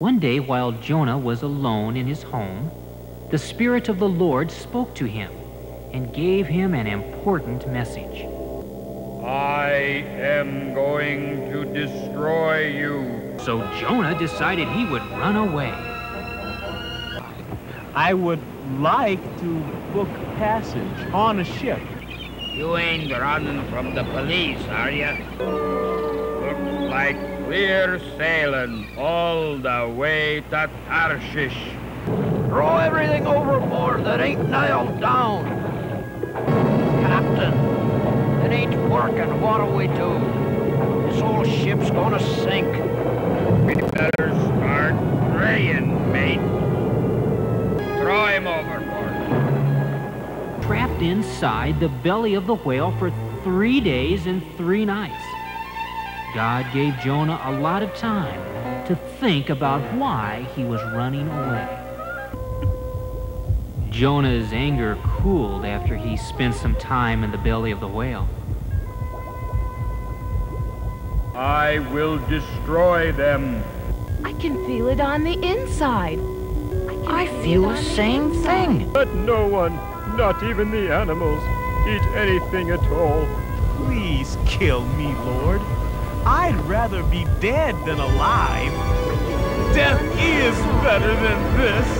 One day, while Jonah was alone in his home, the Spirit of the Lord spoke to him and gave him an important message. I am going to destroy you. So Jonah decided he would run away. I would like to book passage on a ship. You ain't running from the police, are you? Looks like clear sailing all the way to Tarshish. Throw everything overboard that ain't nailed down. Captain, it ain't working. What'll we do? This whole ship's gonna sink. We better start praying, mate. Throw him overboard. Trapped inside the belly of the whale for three days and three nights. God gave Jonah a lot of time to think about why he was running away. Jonah's anger cooled after he spent some time in the belly of the whale. I will destroy them. I can feel it on the inside. I feel the same thing. But no one, not even the animals, eat anything at all. Please kill me, Lord. I'd rather be dead than alive. Death is better than this.